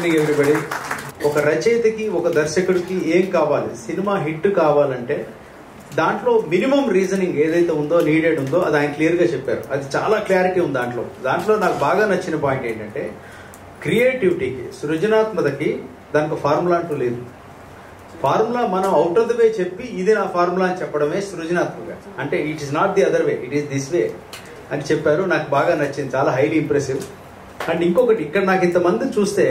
Evening everybody ఒక రచయితకి ఒక దర్శకుడికి ఏం కావాలి? సినిమా హిట్ కావాలంటే దాంట్లో మినిమం రీజనింగ్ ఏదైతే ఉందో నీడెడ్ ఉందో అది ఆయన క్లియర్గా చెప్పారు. అది చాలా క్లారిటీ ఉంది దాంట్లో. దాంట్లో నాకు బాగా నచ్చిన పాయింట్ ఏంటంటే క్రియేటివిటీకి సృజనాత్మతకి దానికి ఫార్ములా అంటూ లేదు. ఫార్ములా మనం అవుట్ ఆఫ్ ద వే చెప్పి ఇది నా ఫార్ములా అని చెప్పడమే సృజనాత్మక. అంటే it is not the other way it is this way అని చెప్పారు. నాకు బాగా నచ్చింది చాలా హైలీ ఇంప్రెసివ్ అండ్ ఇంకొకటి ఇక్కడ నాకు ఇంతమంది చూస్తే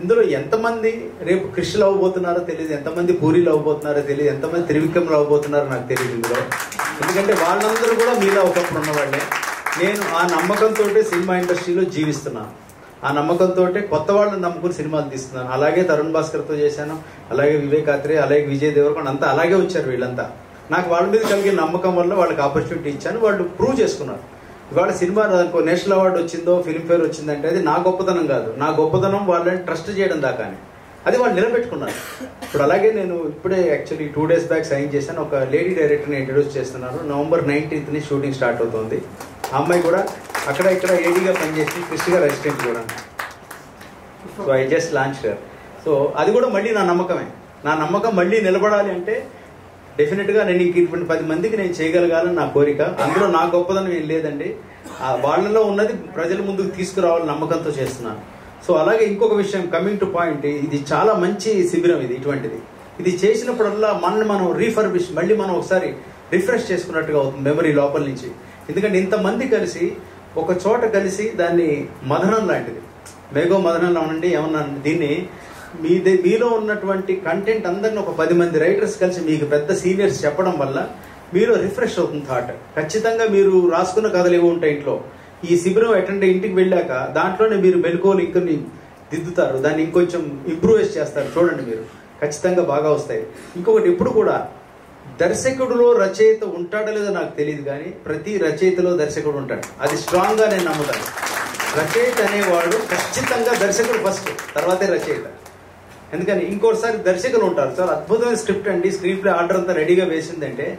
ఇందులో ఎంతమంది రేపు కృష్ణలు అవ్వబోతున్నారో తెలియదు ఎంతమంది పూరీలు అవ్వబోతున్నారో తెలియదు ఎంతమంది త్రివిక్రమలు అవ్వబోతున్నారో నాకు తెలియదు ఇందులో. ఎందుకంటే వాళ్ళందరూ కూడా మీలో ఒకప్పుడు ఉన్నవాళ్ళే. నేను ఆ నమ్మకంతో సినిమా ఇండస్ట్రీలో జీవిస్తున్నాను. ఆ నమ్మకంతో కొత్త వాళ్ళని నమ్ముకుని సినిమాలు తీస్తున్నాను. అలాగే తరుణ్ భాస్కర్తో చేశాను అలాగే వివేక్ ఆత్రే అలాగే విజయ్ దేవరకొండ అంతా అలాగే వచ్చారు వీళ్ళంతా. నాకు వాళ్ళ మీద కలిగిన నమ్మకం వల్ల వాళ్ళకి ఆపర్చునిటీ ఇచ్చాను వాళ్ళు ప్రూవ్ చేసుకున్నారు. ఇవాళ సినిమా నాకు నేషనల్ అవార్డు వచ్చిందో ఫిల్మ్ఫేర్ వచ్చిందంటే అది నా గొప్పతనం కాదు. నా గొప్పతనం వాళ్ళని ట్రస్ట్ చేయడం దాకానే. అది వాళ్ళు నిలబెట్టుకున్నారు. ఇప్పుడు అలాగే నేను ఇప్పుడే actually two days back sign చేశాను. ఒక లేడీ డైరెక్టర్ని ఇంట్రడ్యూస్ చేస్తున్నాను నవంబర్ నైన్టీన్త్ని షూటింగ్ స్టార్ట్ అవుతుంది. ఆ అమ్మాయి కూడా అక్కడ ఇక్కడ ఏడీగా పనిచేసి క్రిస్టిగా రెసిడెంట్ కూడా. So I just launch her so అది కూడా మళ్ళీ నా నమ్మకమే. నా నమ్మకం మళ్ళీ నిలబడాలి అంటే డెఫినెట్గా నేను ఇటువంటి పది మందికి నేను చేయగలగాలని నా కోరిక. అందులో నా గొప్పదనం ఏం లేదండి. ఆ వాళ్ళలో ఉన్నది ప్రజల ముందుకు తీసుకురావాలని నమ్మకంతో చేస్తున్నాను. సో అలాగే ఇంకొక విషయం కమింగ్ టు పాయింట్ ఇది చాలా మంచి శిబిరం ఇది ఇటువంటిది. ఇది చేసినప్పుడల్లా మనల్ని మనం రీఫర్బిష్ మళ్ళీ మనం ఒకసారి రిఫ్రెష్ చేసుకున్నట్టుగా అవుతుంది మెమరీ లోపల నుంచి. ఎందుకంటే ఇంతమంది కలిసి ఒక చోట కలిసి దాన్ని మదనం లాంటిది. మేఘో మదనంలో ఉండండి ఏమన్నా దీన్ని మీ మీలో ఉన్నటువంటి కంటెంట్ అందరిని ఒక పది మంది రైటర్స్ కలిసి మీకు పెద్ద సీనియర్స్ చెప్పడం వల్ల మీలో రిఫ్రెష్ అవుతుంది థాట్ ఖచ్చితంగా మీరు రాసుకున్న కథలు ఏవో ఉంటాయి ఇంట్లో. ఈ శిబిరం అటెండ్ ఇంటికి వెళ్ళాక దాంట్లోనే మీరు మెలకువలు ఇంకొని దిద్దుతారు. దాన్ని ఇంకొంచెం ఇంప్రూవైజ్ చేస్తారు. చూడండి మీరు. ఖచ్చితంగా బాగా వస్తాయి. ఇంకొకటి ఎప్పుడు కూడా దర్శకుడిలో రచయిత ఉంటాడో లేదో నాకు తెలియదు కానీ ప్రతి రచయితలో దర్శకుడు ఉంటాడు. అది స్ట్రాంగ్గా నేను నమ్ముతాను. రచయిత అనేవాడు ఖచ్చితంగా దర్శకుడు ఫస్ట్ తర్వాతే రచయిత. ఎందుకని ఇంకోసారి దర్శకులు ఉంటారు. సార్ అద్భుతమైన స్క్రిప్ట్ అండి. స్క్రీన్ ప్లే ఆర్డర్ అంతా రెడీగా వేసిందంటే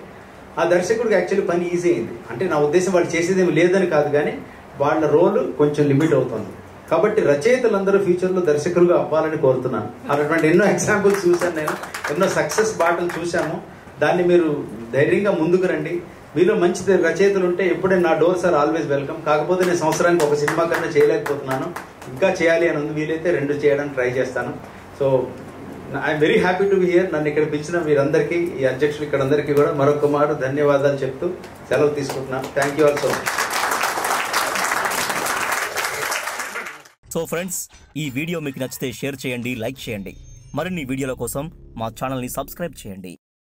ఆ దర్శకుడికి యాక్చువల్లీ పని ఈజీ అయింది. అంటే నా ఉద్దేశం వాళ్ళు చేసేదేమి లేదని కాదు కానీ వాళ్ళ రోల్ కొంచెం లిమిట్ అవుతుంది. కాబట్టి రచయితలందరూ ఫ్యూచర్లో దర్శకులుగా అవ్వాలని కోరుతున్నాను. అటువంటి ఎన్నో ఎగ్జాంపుల్స్ చూశాను నేను. ఎన్నో సక్సెస్ బాటలు చూశాము. దాన్ని మీరు ధైర్యంగా ముందుకు రండి. మీలో మంచి రచయితలు ఉంటే ఎప్పుడే నా డోర్స్ ఆర్ ఆల్వేస్ వెల్కమ్ కాకపోతే నేను సంవత్సరానికి ఒక సినిమా కన్నా చేయలేకపోతున్నాను. ఇంకా చేయాలి అని ఉంది. వీలైతే రెండు చేయడానికి ట్రై చేస్తాను. So I'm very happy to be here నన్ను ఇక్కడ పిలిచిన మీరందరికీ ఈ అధ్యక్షులు ఇక్కడ అందరికీ కూడా మరొక మాట ధన్యవాదాలు చెప్తూ సెలవు తీసుకుంటున్నాను thank you also so friends ఈ వీడియో మీకు నచ్చితే షేర్ చేయండి లైక్ చేయండి. మరిన్ని వీడియోల కోసం మా ఛానల్ని సబ్స్క్రైబ్ చేయండి.